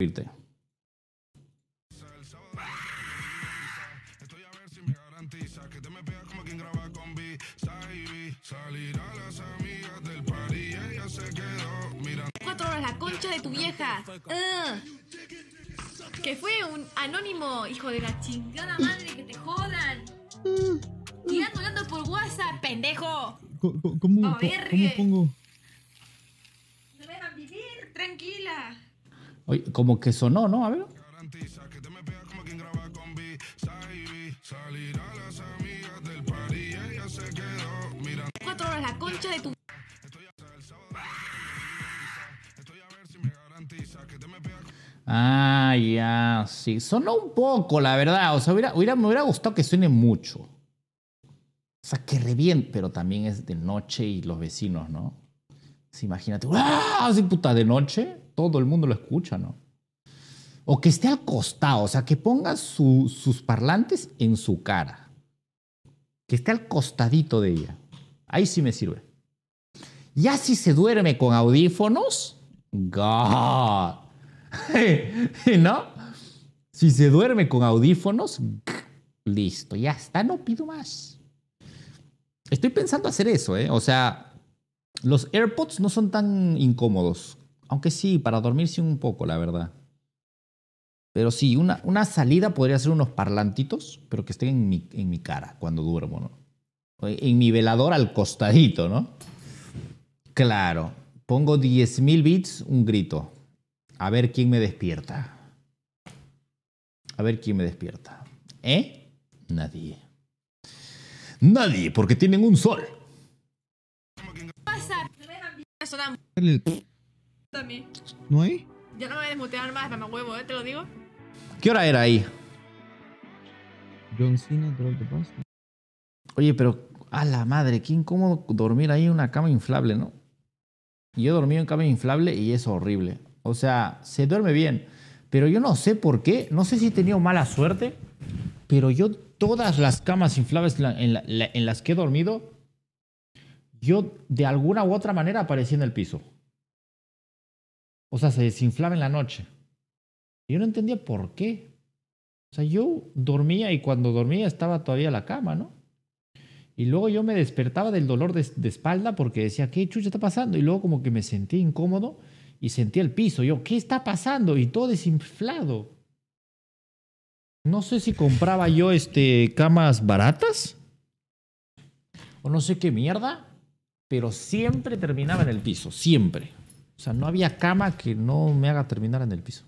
irte. Cuatro horas, la concha de tu vieja. Ugh. Que fue un anónimo, hijo de la chingada madre, que te jodan. Tirando hablando por WhatsApp, pendejo. ¿Cómo, A co- ver, cómo ¿qué? pongo? No me dejan vivir, tranquila. Oye, como que sonó, ¿no? A ver. Cuatro horas, la concha de tu... Ah, ya, sí. Sonó un poco, la verdad. O sea, hubiera, hubiera- me hubiera gustado que suene mucho. O sea, que reviente, pero también es de noche y los vecinos, ¿no? Imagínate, ¡ah! Así puta de noche, todo el mundo lo escucha, ¿no? O que esté al costado, o sea, que ponga su- sus parlantes en su cara. Que esté al costadito de ella. Ahí sí me sirve. Ya si se duerme con audífonos, God. ¿No? Si se duerme con audífonos, listo, ya está, no pido más. Estoy pensando hacer eso, ¿eh? O sea, los AirPods no son tan incómodos. Aunque sí, para dormir sí un poco, la verdad. Pero sí, una, una salida podría ser unos parlantitos, pero que estén en mi, en mi cara cuando duermo, ¿no? En mi velador al costadito, ¿no? Claro, pongo 10.000 bits, un grito. A ver quién me despierta. A ver quién me despierta. ¿Eh? Nadie. Nadie, porque tienen un sol. No me dejan. Eso también. ¿No hay? Ya no me voy a desmutear más, mamá huevo, ¿eh? Te lo digo. ¿Qué hora era ahí? John Cena, Drop the Bus. Oye, pero a la madre, qué incómodo dormir ahí en una cama inflable, ¿no? Yo he dormido en cama inflable y es horrible. O sea, se duerme bien, pero yo no sé por qué, no sé si he tenido mala suerte, pero yo todas las camas inflables en, la- en la- la- en las que he dormido, yo de alguna u otra manera aparecí en el piso. O sea, se desinflaba en la noche. Yo no entendía por qué. O sea, yo dormía y cuando dormía estaba todavía la cama, ¿no? Y luego yo me despertaba del dolor de, de espalda porque decía, ¿qué chucha está pasando? Y luego como que me sentí incómodo y sentía el piso. Yo, ¿qué está pasando? Y todo desinflado. No sé si compraba yo este, camas baratas o no sé qué mierda, pero siempre terminaba en el piso, siempre. O sea, no había cama que no me haga terminar en el piso.